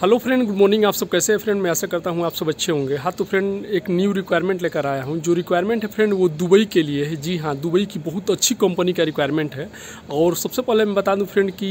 Hello friend, good morning. आप सब कैसे हैं फ्रेंड? मैं आशा करता हूँ आप सब अच्छे होंगे। हाँ तो फ्रेंड, एक न्यू रिक्वायरमेंट लेकर आया हूँ। जो रिक्वायरमेंट है फ्रेंड, वो दुबई के लिए है। जी हाँ दुबई की बहुत अच्छी कंपनी का रिक्वायरमेंट है। और सबसे पहले मैं बता दूँ फ्रेंड कि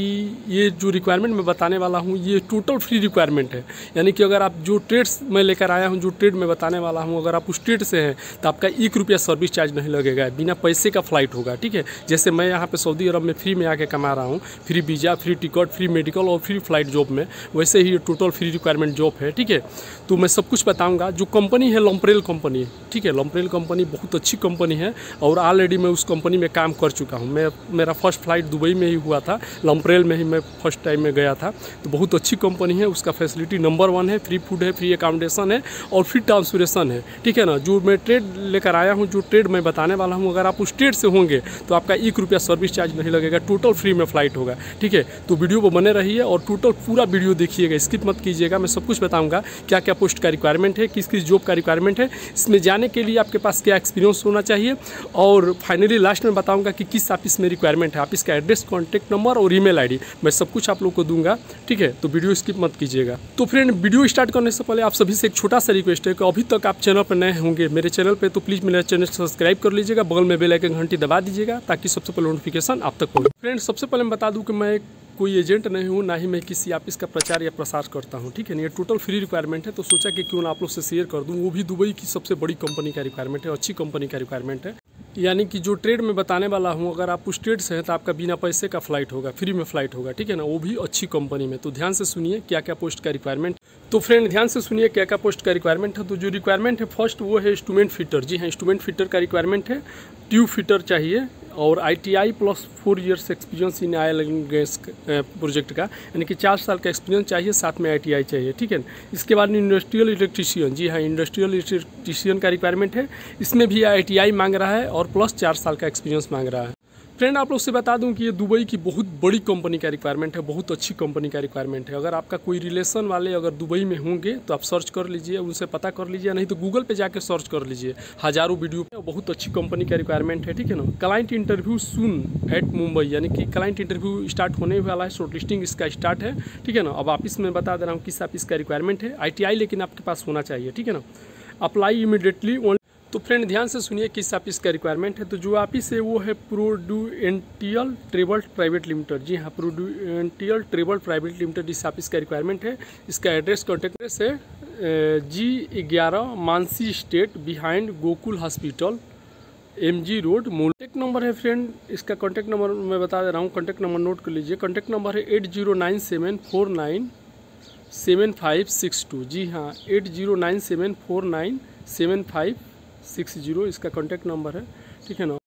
ये जो रिक्वायरमेंट मैं बताने वाला हूँ, ये टोटल फ्री रिक्वायरमेंट है। यानी कि अगर आप जो ट्रेड्स मैं लेकर आया हूँ, जो ट्रेड में बताने वाला हूँ, अगर आप उस ट्रेड से हैं तो आपका एक रुपया सर्विस चार्ज नहीं लगेगा। बिना पैसे का फ़्लाइट होगा, ठीक है? जैसे मैं यहाँ पर सऊदी अरब में फ्री में आके कमा रहा हूँ। Free visa free ticket free medical और फ्री फ़्लाइट जॉब में, वैसे ही टोटल फ्री रिक्वायरमेंट जॉब है, ठीक है? तो मैं सब कुछ बताऊँगा। जो कंपनी है लम्प्रेल कंपनी ठीक है? लम्प्रेल कंपनी बहुत अच्छी कंपनी है और ऑलरेडी मैं उस कंपनी में काम कर चुका हूँ। मैं, मेरा फ़र्स्ट फ़्लाइट दुबई में ही हुआ था। लम्प्रेल में ही मैं फ़र्स्ट टाइम में गया था। तो बहुत अच्छी कंपनी है, उसका फैसिलिटी नंबर वन है फ्री फ़ूड है फ्री अकामडेशन है और फ्री ट्रांसपोर्टेशन है, ठीक है ना? जो मैं ट्रेड लेकर आया हूँ, जो ट्रेड मैं बताने वाला हूँ, अगर आप उस ट्रेड से होंगे तो आपका एक रुपया सर्विस चार्ज नहीं लगेगा टोटल फ्री में फ़्लाइट होगा, ठीक है? तो वीडियो पर बने रहिए और टोटल पूरा वीडियो देखिएगा स्किप मत कीजिएगा, मैं सब कुछ बताऊँगा क्या क्या पोस्ट का रिक्वायरमेंट है किस किस जॉब का रिक्वायरमेंट है, इसमें जाने के लिए आपके पास क्या एक्सपीरियंस होना चाहिए, और फाइनली लास्ट में बताऊँगा कि किस ऑफ़िस में रिक्वायरमेंट है ऑफ़िस का एड्रेस कॉन्टैक्ट नंबर और ईमेल आईडी मैं सब कुछ आप लोग को दूँगा, ठीक है? तो वीडियो स्किप मत कीजिएगा। तो फ्रेंड वीडियो स्टार्ट करने से पहले आप सभी से एक छोटा सा रिक्वेस्ट है कि अभी तक आप चैनल पर नए होंगे मेरे चैनल पर तो प्लीज़ मेरा चैनल सब्सक्राइब कर लीजिएगा, बगल में बेल आइकन घंटी दबा दीजिएगा, ताकि सबसे पहले नोटिफिकेशन आप तक पहुँचे। फ्रेंड सबसे पहले मैं बता दूँ कि मैं कोई एजेंट नहीं हूँ, ना ही मैं किसी ऑफ़िस का प्रचार या प्रसार करता हूँ, ठीक है? ना ये टोटल फ्री रिक्वायरमेंट है तो सोचा कि क्यों ना आप लोग से शेयर कर दूँ। वो भी दुबई की सबसे बड़ी कंपनी का रिक्वायरमेंट है, अच्छी कंपनी का रिक्वायरमेंट है। यानी कि जो ट्रेड में बताने वाला हूँ, अगर आप उस ट्रेड से हैं तो आपका बिना पैसे का फ़्लाइट होगा फ्री में फ़्लाइट होगा, ठीक है ना? वो भी अच्छी कंपनी में। तो ध्यान से सुनिए क्या क्या पोस्ट का रिक्वायरमेंट तो फ्रेंड ध्यान से सुनिए क्या क्या पोस्ट का रिक्वायरमेंट है। तो जो रिक्वायरमेंट है फ़र्स्ट वो है इंस्ट्रूमेंट फिटर जी हाँ इंस्ट्रूमेंट फिटर का रिक्वायरमेंट है। ट्यूब फिटर चाहिए। और ITI plus four years experience in oil gas project का, यानी कि चार साल का एक्सपीरियंस चाहिए, साथ में आईटीआई चाहिए, ठीक है? इसके बाद इंडस्ट्रियल इलेक्ट्रीशियन जी हाँ इंडस्ट्रियल इलेक्ट्रीशियन का रिक्वायरमेंट है। इसमें भी आईटीआई मांग रहा है और प्लस चार साल का एक्सपीरियंस मांग रहा है। फ्रेंड आप लोग से बता दूँ कि ये दुबई की बहुत बड़ी कंपनी का रिक्वायरमेंट है, बहुत अच्छी कंपनी का रिक्वायरमेंट है। अगर आपका कोई रिलेशन वाले अगर दुबई में होंगे तो आप सर्च कर लीजिए, उनसे पता कर लीजिए, नहीं तो गूगल पे जाके सर्च कर लीजिए। हज़ारों वीडियो बहुत अच्छी कंपनी का रिक्वायरमेंट है, ठीक है ना? Client interview soon at Mumbai यानी कि क्लाइंट इंटरव्यू स्टार्ट होने वाला है शॉर्ट लिस्टिंग इसका स्टार्ट है, ठीक है ना? अब ऑफ़िस में बता दे रहा हूँ किस ऑफ़िस का रिक्वायरमेंट है आईटीआई लेकिन आपके पास होना चाहिए, ठीक है ना? अप्लाई इमीडिएटली तो फ्रेंड, ध्यान से सुनिए किस ऑफ़िस का रिक्वायरमेंट है। तो जो ऑफ़िस है वो है प्रोड्यूएंटियल ट्रेवल प्राइवेट लिमिटेड जी हाँ प्रोड्यूएंटियल ट्रेवल प्राइवेट लिमिटेड इस ऑफ़िस का रिक्वायरमेंट है। इसका एड्रेस कॉन्टेक्ट एड्रेस है जी ग्यारह Mansi state behind Gokul hospital M G road मूल कॉन्टैक्ट नंबर है फ्रेंड, इसका कॉन्टैक्ट नंबर मैं बता दे रहा हूँ। कॉन्टैक्ट नंबर नोट कर लीजिए। कॉन्टैक्ट नंबर है eight zero nine seven four nine seven five six two जी हाँ eight zero nine seven four nine seven five six zero इसका कॉन्टैक्ट नंबर है। ठीक है ना?